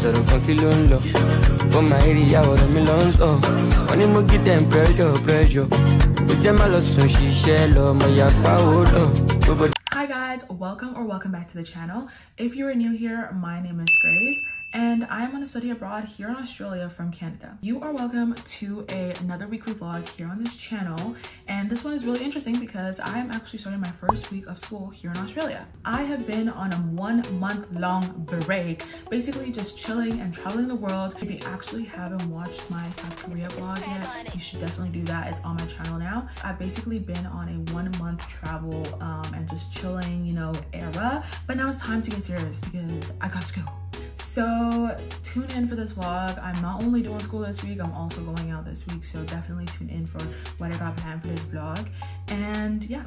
sọ̀rọ̀ kan mi lọ mo pressure pressure má lọ sùn ṣiṣẹ́ lọ lọ. Hi guys, welcome or welcome back to the channel. If you are new here, my name is Grace and I am on a study abroad here in Australia from Canada. You are welcome to a, another weekly vlog here on this channel and this one is really interesting because I am actually starting my first week of school here in Australia. I have been on a one month long break, basically just chilling and traveling the world. If you actually haven't watched my South Korea vlog yet, you should definitely do that. It's on my channel now. I've basically been on a one month travel um, and just chilling, you know, era, but now it's time to get serious because I got school. So tune in for this vlog. I'm not only doing school this week, I'm also going out this week. So definitely tune in for what I got planned for this vlog. And yeah,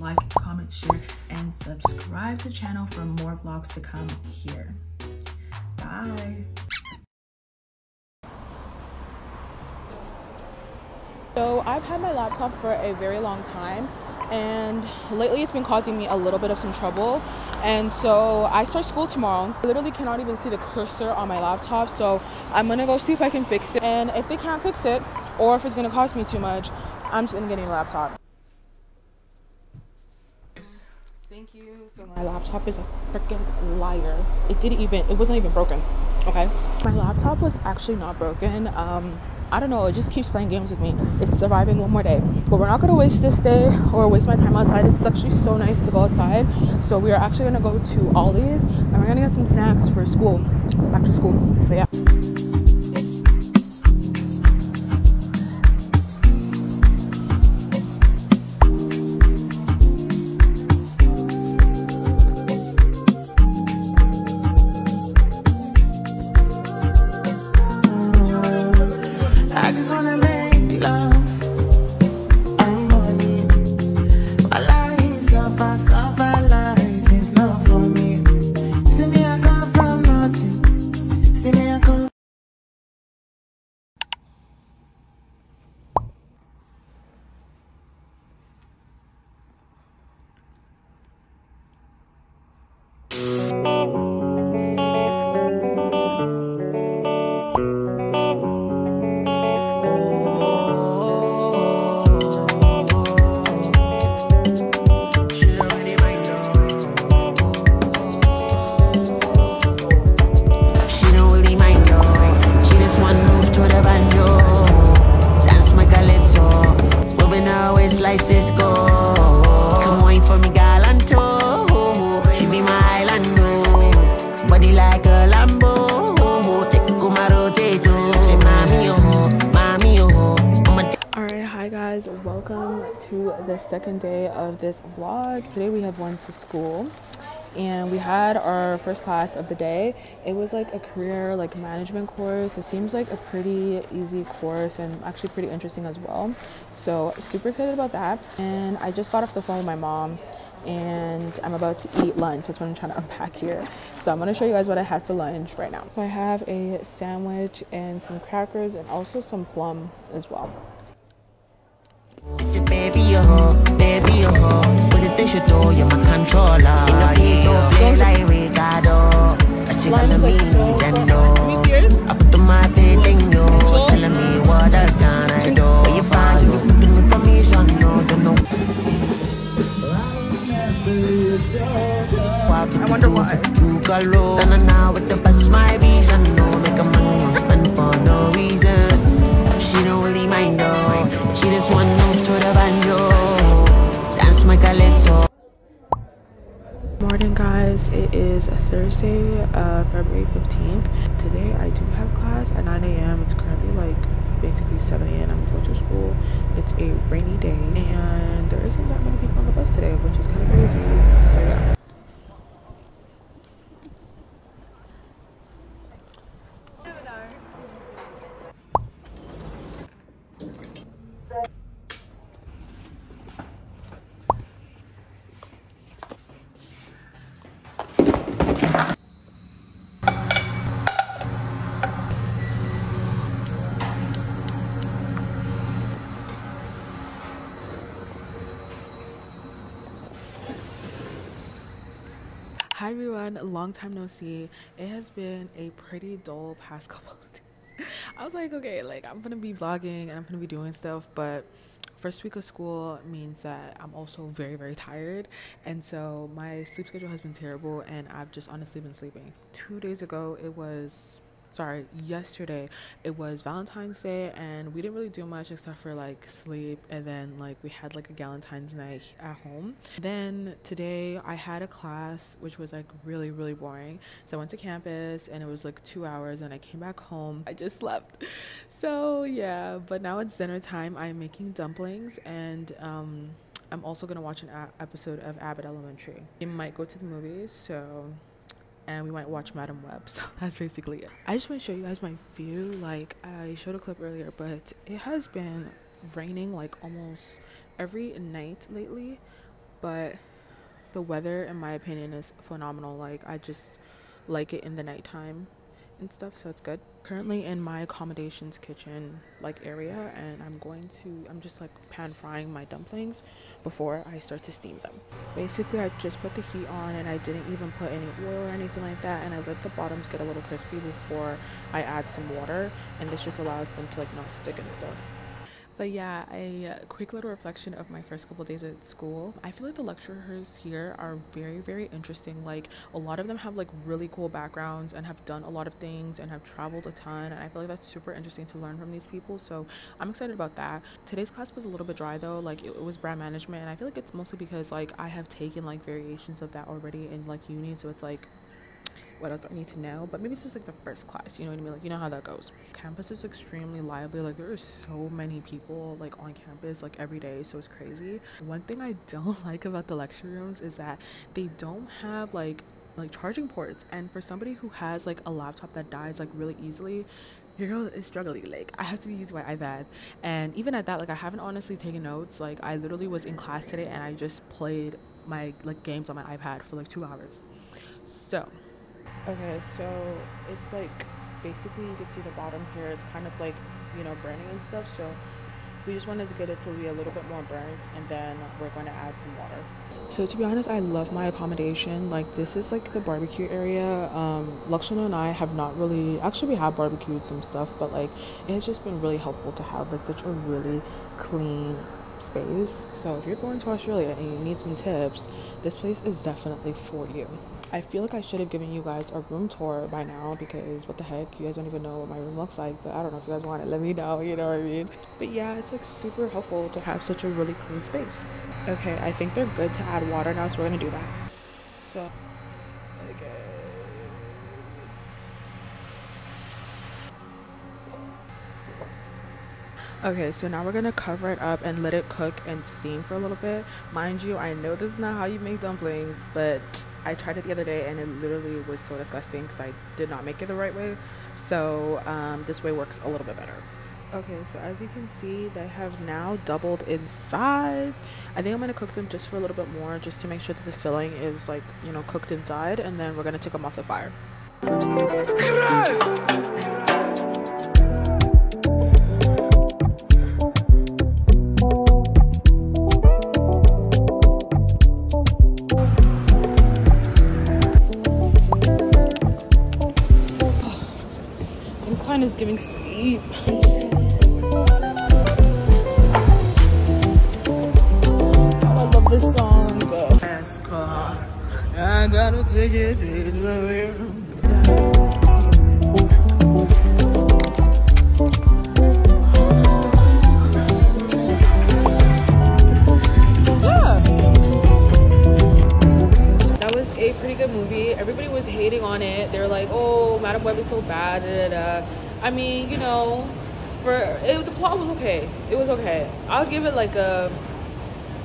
like, comment, share, and subscribe to the channel for more vlogs to come here. Bye. So I've had my laptop for a very long time and lately it's been causing me a little bit of some trouble and so I start school tomorrow. I literally cannot even see the cursor on my laptop so I'm gonna go see if I can fix it and if they can't fix it or if it's gonna cost me too much I'm just gonna get a new laptop. Thank you. So my laptop is a freaking liar. It didn't even, it wasn't even broken, okay? My laptop was actually not broken. Um, I don't know, it just keeps playing games with me. It's surviving one more day. But we're not gonna waste this day or waste my time outside. It's actually so nice to go outside. So we are actually gonna go to Ollie's and we're gonna get some snacks for school, back to school. So yeah. Like Come wine for me, galanto. She be my island, no. Body like a Lambo. Take my rotato. Say, mommy, oh, mommy, oh. All right, hi guys, welcome to the second day of this vlog. Today we have went to school and we had our first class of the day. It was like a career like management course. It seems like a pretty easy course and actually pretty interesting as well. So super excited about that. And I just got off the phone with my mom and I'm about to eat lunch. That's what I'm trying to unpack here. So I'm gonna show you guys what I had for lunch right now. So I have a sandwich and some crackers and also some plum as well. Baby oh, baby oh, put it your door, you're my controller. In the feet don't play like Ricardo. I see calling me Nintendo. I put the my faith in you, telling me what else can I do? Where you find you, the information, no, don't know. I wonder why. Low, and I now with the best my vision, no, make a man spend for no reason. She don't really mind though. She just want Morning, guys. It is Thursday, uh, February 15th. Today, I do have class at 9 a.m. It's currently like basically 7 a.m. I'm going to school. It's a rainy day, and there isn't that many people on the bus today, which is kind of Hi everyone, long time no see. It has been a pretty dull past couple of days. I was like, okay, like I'm gonna be vlogging and I'm gonna be doing stuff, but first week of school means that I'm also very, very tired. And so my sleep schedule has been terrible and I've just honestly been sleeping. Two days ago, it was sorry, yesterday it was Valentine's Day and we didn't really do much except for like sleep and then like we had like a Valentine's night at home. Then today I had a class which was like really, really boring. So I went to campus and it was like two hours and I came back home. I just slept. So yeah, but now it's dinner time. I'm making dumplings and um I'm also gonna watch an episode of Abbott Elementary. We might go to the movies, so and we might watch Madame Web. So that's basically it. I just want to show you guys my view. Like I showed a clip earlier, but it has been raining like almost every night lately. But the weather, in my opinion, is phenomenal. Like I just like it in the nighttime and stuff so it's good. Currently in my accommodations kitchen like area and i'm going to i'm just like pan frying my dumplings before i start to steam them. Basically i just put the heat on and i didn't even put any oil or anything like that and i let the bottoms get a little crispy before i add some water and this just allows them to like not stick and stuff but yeah, a quick little reflection of my first couple days at school. I feel like the lecturers here are very, very interesting. Like a lot of them have like really cool backgrounds and have done a lot of things and have traveled a ton. And I feel like that's super interesting to learn from these people. So I'm excited about that. Today's class was a little bit dry though. Like it, it was brand management, and I feel like it's mostly because like I have taken like variations of that already in like uni. So it's like what else I need to know, but maybe it's just like the first class, you know what I mean? Like, you know how that goes. Campus is extremely lively. Like, there are so many people like on campus like every day, so it's crazy. One thing I don't like about the lecture rooms is that they don't have like like charging ports and for somebody who has like a laptop that dies like really easily your girl is struggling like i have to be using my ipad and even at that like i haven't honestly taken notes like i literally was in class today and i just played my like games on my ipad for like two hours so Okay, so it's like basically you can see the bottom here. It's kind of like you know burning and stuff. So we just wanted to get it to be a little bit more burnt, and then we're going to add some water. So to be honest, I love my accommodation. Like this is like the barbecue area. Um, Lakshana and I have not really actually we have barbecued some stuff, but like it has just been really helpful to have like such a really clean space. So if you're going to Australia and you need some tips, this place is definitely for you. I feel like I should have given you guys a room tour by now because what the heck, you guys don't even know what my room looks like. But I don't know if you guys want it, let me know, you know what I mean? But yeah, it's like super helpful to have such a really clean space. Okay, I think they're good to add water now, so we're gonna do that. So, okay. Okay, so now we're gonna cover it up and let it cook and steam for a little bit. Mind you, I know this is not how you make dumplings, but I tried it the other day and it literally was so disgusting because I did not make it the right way. So um, this way works a little bit better. Okay, so as you can see, they have now doubled in size. I think I'm gonna cook them just for a little bit more, just to make sure that the filling is like, you know, cooked inside, and then we're gonna take them off the fire. Incline I gotta take it to Yeah. That was a pretty good movie. Everybody was hating on it. They were like, "Oh, Madame Web is so bad." I mean, you know, for it, the plot was okay. It was okay. I would give it like a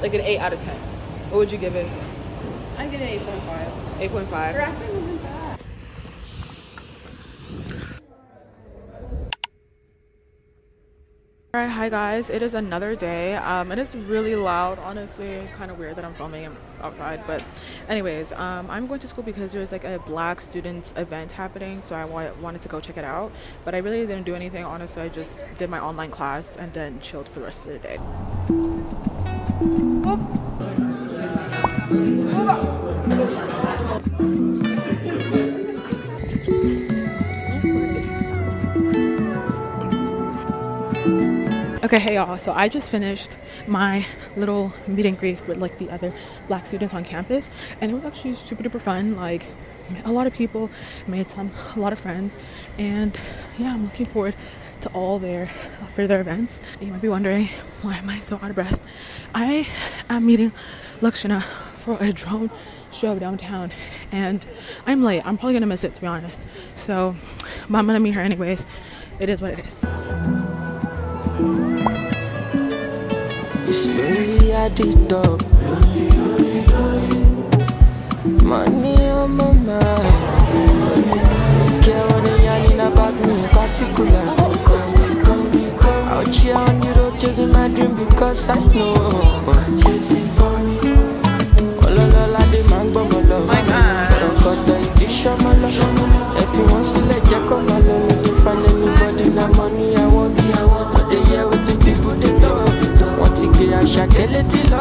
like an eight out of ten. What would you give it? I get an 8.5. Eight point Her acting wasn't bad. Alright, hi guys. It is another day. Um, it is really loud. Honestly, kind of weird that I'm filming outside. But, anyways, um, I'm going to school because there's like a Black students event happening, so I wa- wanted to go check it out. But I really didn't do anything. Honestly, I just did my online class and then chilled for the rest of the day. Okay, hey y'all. So I just finished my little meet and greet with like the other black students on campus, and it was actually super duper fun. Like a lot of people, made some a lot of friends, and yeah, I'm looking forward to all their further events. You might be wondering why am I so out of breath? I am meeting Lakshana for a drone show downtown, and I'm late. I'm probably gonna miss it to be honest. So, but I'm gonna meet her anyways. It is what it is. Money on my mind. Care what about me in particular. Out here on chasing my dream because I know Wọ́n ti gbé àṣàkẹ́ létí lọ.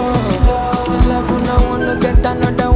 Sí level náà wọn no get another